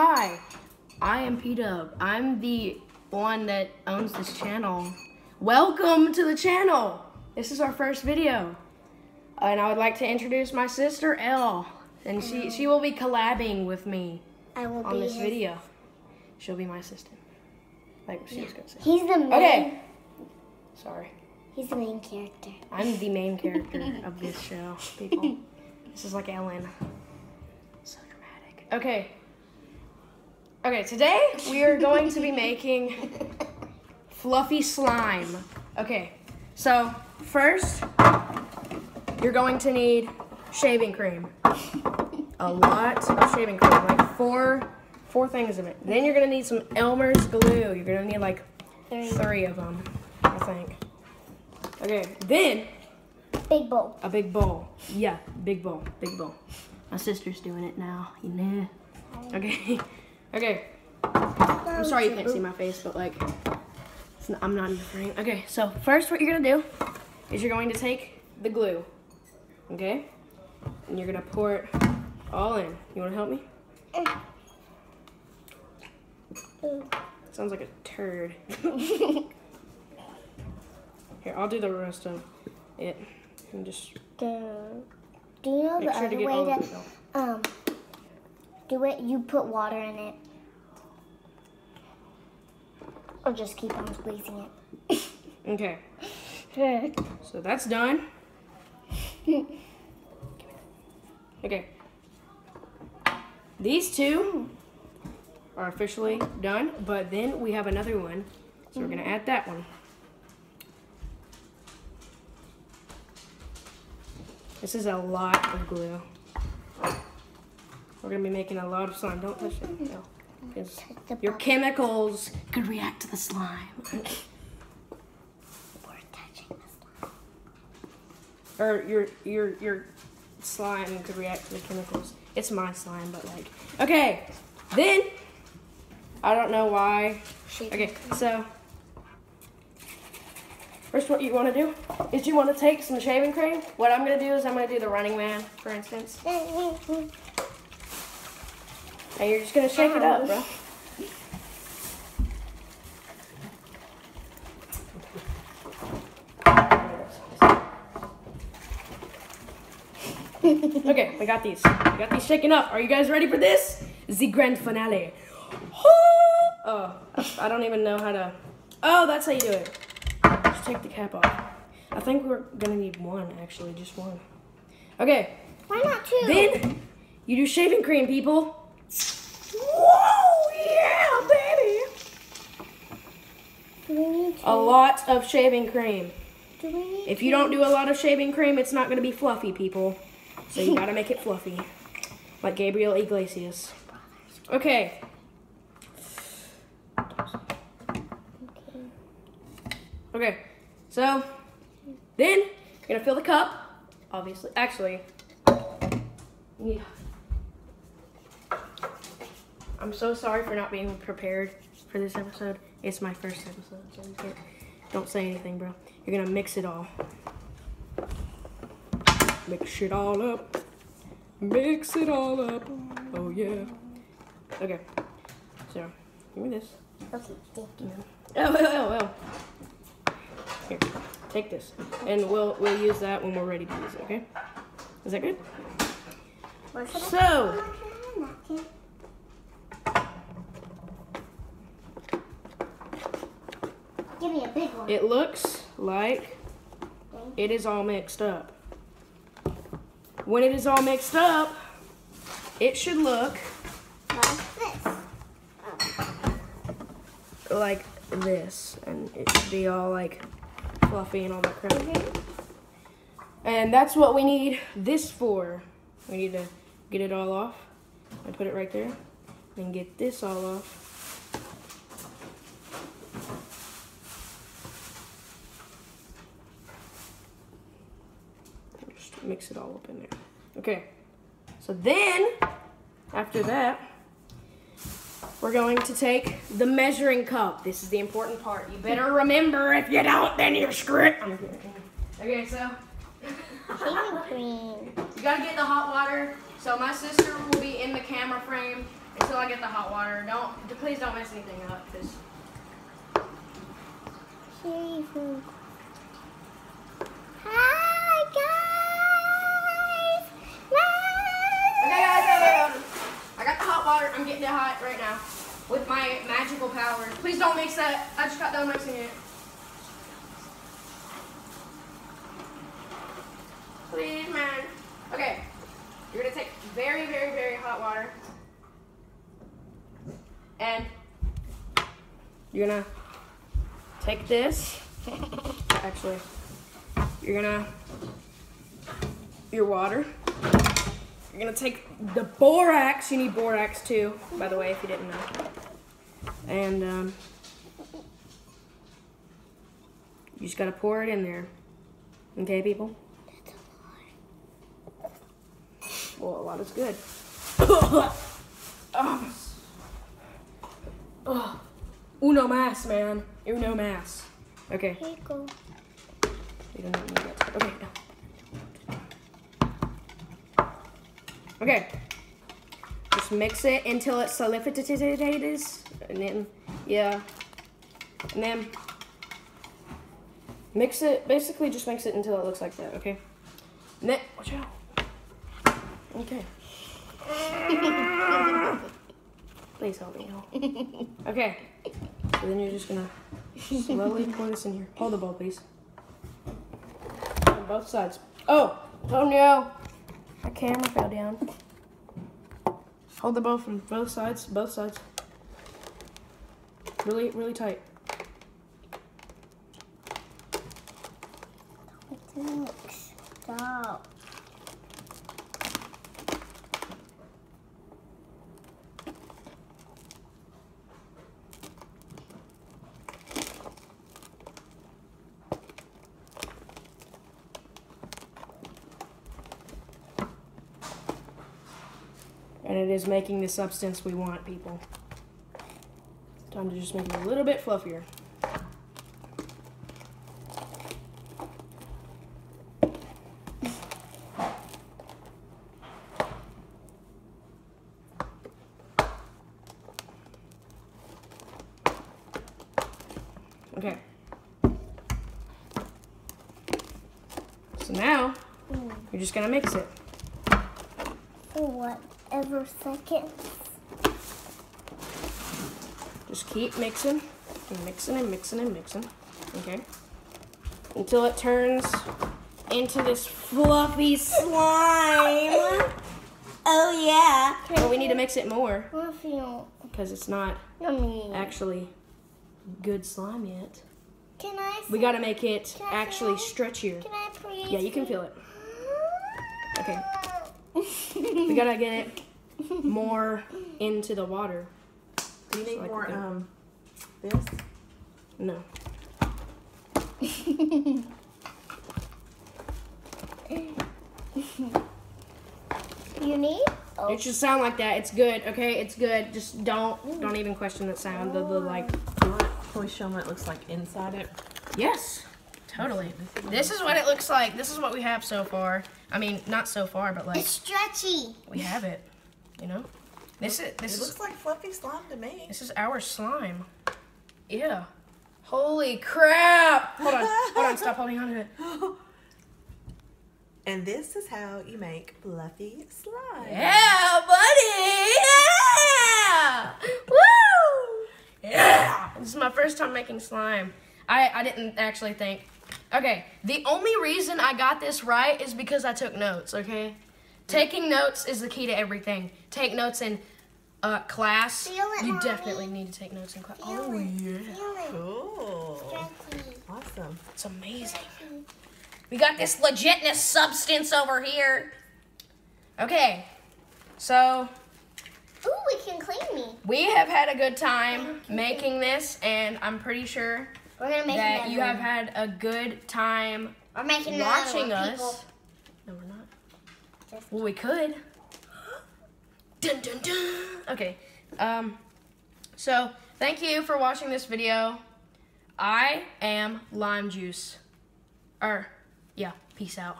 Hi, I am P Dub. I'm the one that owns this channel. Welcome to the channel. This is our first video. And I would like to introduce my sister Elle. And she, she will be collabing with me on this his- video. She'll be my assistant. Like she was gonna say. He's the main. Okay. Sorry. He's the main character. I'm the main character of this show, people. This is like Ellen. So dramatic. Okay. Okay, today we are going to be making fluffy slime. Okay, so first you're going to need shaving cream. A lot of shaving cream, like four four things of it. Then you're gonna need some Elmer's glue. You're gonna need like Three. of them, I think. Okay, then Big bowl. a big bowl. Yeah, big bowl, big bowl. My sister's doing it now, you know. Okay, okay. I'm sorry you can't see my face, but like, it's not, I'm not in the frame. Okay, so first what you're gonna do is you're going to take the glue, okay? And you're gonna pour it all in. You wanna help me? Sounds like a turd. Here, I'll do the rest of it. And just Do, do you know make the sure other way to um do it? You put water in it, or just keep on squeezing it. Okay, so that's done. Okay. These two are officially done, but then we have another one. So we're gonna add that one. This is a lot of glue. We're gonna be making a lot of slime. Don't touch it. No. Your chemicals could react to the slime. We're touching the slime. or your your your slime could react to the chemicals. It's my slime, but like okay. Then I don't know why. Okay, so first, what you want to do is you want to take some shaving cream. What I'm gonna do is I'm gonna do the Running Man, for instance, and you're just gonna shake it up, oh. bro. Okay, we got these. We got these shaken up. Are you guys ready for this? The grand finale. Oh, I don't even know how to. Oh, that's how you do it. Just take the cap off. I think we're gonna need one, actually, just one. Okay, Why not two? then you do shaving cream, people. Whoa, yeah, baby. do we need two? A lot of shaving cream. Do we need If you don't do a lot of shaving cream, it's not gonna be fluffy, people. So you gotta make it fluffy. Like Gabriel Iglesias. Okay. Okay. So then you're gonna fill the cup. Obviously. Actually. Yeah. I'm so sorry for not being prepared for this episode. It's my first episode, so don't say anything, bro. You're gonna mix it all. Mix it all up. Mix it all up. Oh yeah. Okay. So, give me this. Okay, thank you. Oh, oh, oh, oh. Here, take this, and we'll we'll use that when we're ready to use it. Okay? Is that good? Where should I So, put my napkin? Give me a big one. it looks like it is all mixed up. When it is all mixed up, it should look Like this. like this, and it should be all like fluffy and all that crap. And that's what we need this for. We need to get it all off and put it right there, and get this all off. Mix it all up in there. Okay. So then, after that, we're going to take the measuring cup. This is the important part. You better remember. If you don't, then you're screwed. Okay, so you gotta get the hot water. So my sister will be in the camera frame, until I get the hot water. Don't, please don't mess anything up, because Here you go. I'm getting it hot right now with my magical powers. Please don't mix that. I just got done mixing it. Please, man. Okay, you're gonna take very, very, very hot water, and you're gonna take this. Actually, you're gonna your water. You're gonna take the borax. You need borax too, by the way, if you didn't know. And um, you just gotta pour it in there. Okay, people. Well, a lot is good. oh. Oh. Uno más, man. Uno más. Okay. Here you go. You don't need that. Okay, no. Okay. Just mix it until it's solidifies. And then, yeah. And then mix it, basically just mix it until it looks like that, okay? And then, watch out. Okay. Please help me out. Okay. So then you're just gonna slowly pour this in here. Hold the bowl, please. On both sides. Oh! Oh no! My camera fell down. Hold the bowl from both sides. Both sides. Really, really tight. Thanks. Stop. And it is making the substance we want, people. Time to just make it a little bit fluffier. Okay. So now, mm. you're just gonna mix it. For whatever seconds. Just keep mixing and mixing and mixing and mixing. Okay. Until it turns into this fluffy slime. Oh yeah. But we need to mix it more because it's not yummy. actually good slime yet. Can I? We gotta make it actually stretchier. Can I please? Yeah, you can feel it. Okay. We gotta get it more into the water. Do you need like more um this? No. you need? Oh. It should sound like that. It's good. Okay, it's good. Just don't don't even question the sound. The, the like. Do you want can we show them what it looks like inside it? Yes. Totally. This is what it looks like. This is what we have so far. I mean, not so far, but like It's stretchy. we have it. You know. This is It this is looks like fluffy slime to me. this is our slime. Yeah. Holy crap! Hold on. Hold on. Stop holding on to it. And this is how you make fluffy slime. Yeah, buddy. Yeah. Woo. Yeah. This is my first time making slime. I I didn't actually think. Okay, the only reason I got this right is because I took notes. Okay, taking notes is the key to everything. Take notes in uh, class. Feel it, you Mommy. definitely need to take notes in class. Feel Oh it. yeah, Feel it. Cool. Stretchy. Awesome. it's amazing. We got this legitness substance over here. Okay, so Ooh, we can clean me. we have had a good time making this, and I'm pretty sure We're gonna make that another you have had a good time We're making another watching us. people. No, we're not. Just- Well, we could. Dun dun dun. Okay. Um. So thank you for watching this video. I am lime juice. Or, yeah. Peace out.